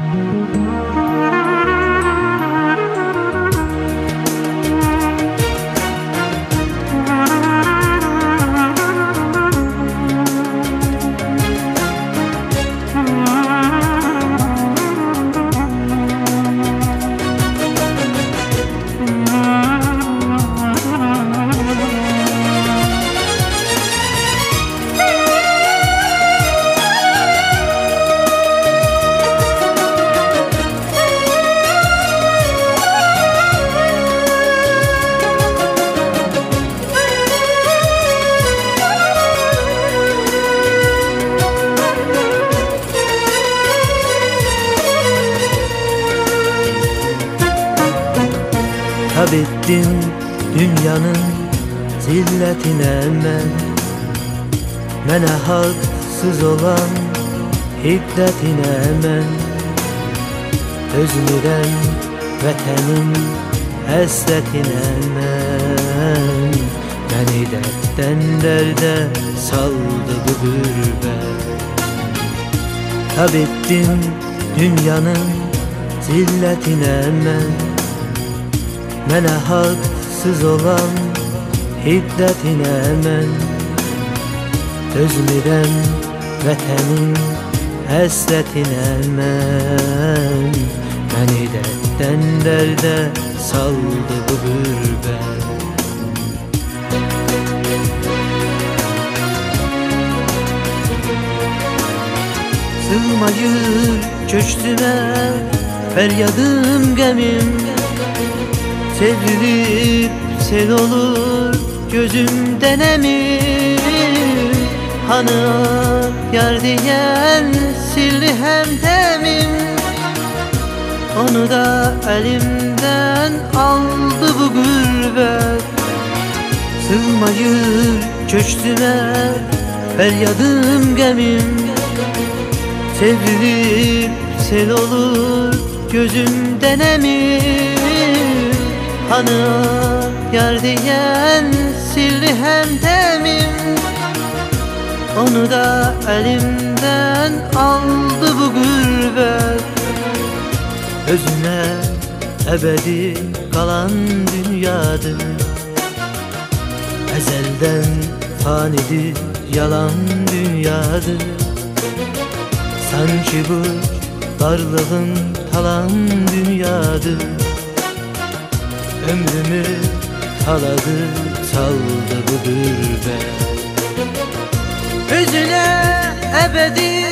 Música Tab dünyanın zilletine men Mene haksız olan hiddetine men Özmürem vatanın hasretine men Beni dertten derde saldı bu gürbet Tab dünyanın zilletine men Mene haksız olan hiddetine men Özmürem vatanın hasretine men Beni dertten derde saldı bu gürbet Sığmayır köştüme feryadım gemim Sevrilip sel olur gözümden emin Hanı yar diyen sirri hem temim Onu da elimden aldı bu gürbet Sığmayır köştüme feryadım gemim Sevrilip sel olur gözümden emin Hanı yar diyen sirri hem temim Onu da elimden aldı bu gürbet Özüne ebedi kalan dünyadır. Ezelden fanidir yalan dünyadır. Sanki bu varlığın talan dünyadır Ömrümü taladı saldı bu gürbet Özüne ebedi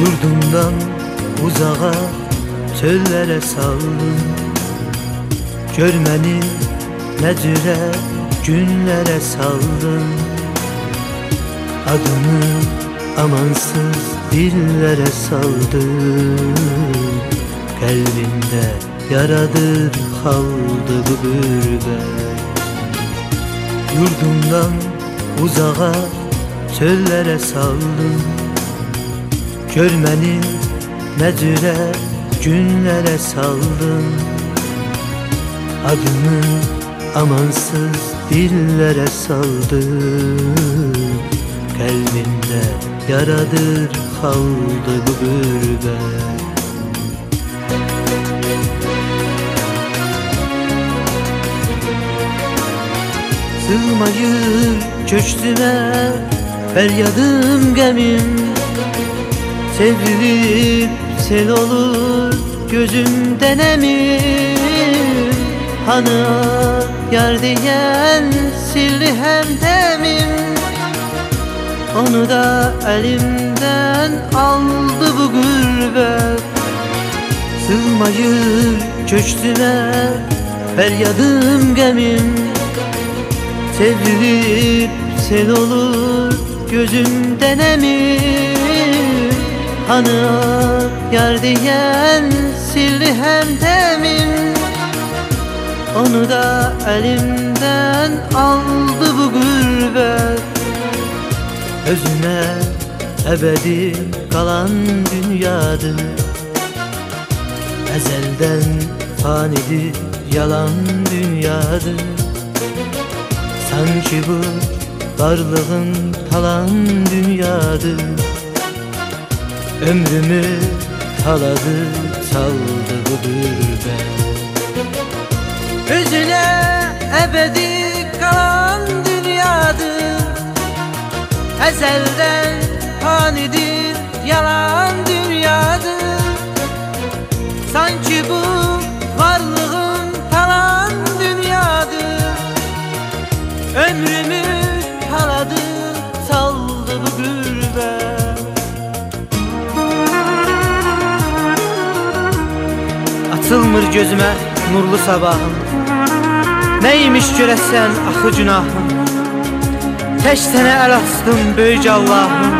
Yurdumdan uzağa çöllere saldım. Görmeni necüre günlere saldım. Adımı amansız dillere saldım. Kalbimde yaradır kaldı bu gürbet Yurdumdan uzağa çöllere saldım Görmeni necüre günlere saldım. Adımı amansız dillere saldım. Kalbimde yaradır kaldı bu gürbet Sığmayır köşküme Feryadım gemim Sevrilip sel olur gözümden emin Hanı yar diyen sirli hem demim Onu da elimden aldı bu gurbet. Sığmayır köşküme Feryadım gemim Sevrilip sel olur gözümden emin Hanı yar diyen sirli hem demim Onu da elimden aldı bu gurbet Özüme ebedi kalan dünyadır. Ezelden fanidir yalan dünyadır. Sanki bu varlığın talan dünyadır Ömrümü taladı saldı bu gurbet Özüne ebedi kalan dünyadır. Ezelden fanidir yalan Atılmır gözüme nurlu sabahım. Neymiş görəsən axı günahım. Tək sənə əl astım böyük Allahım.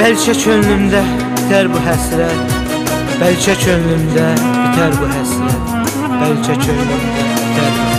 Bəlkə könlümdə bitər bu həsrət. Bəlkə könlümdə bitər bu həsrət. Bəlkə könlümdə bitər bu həsrət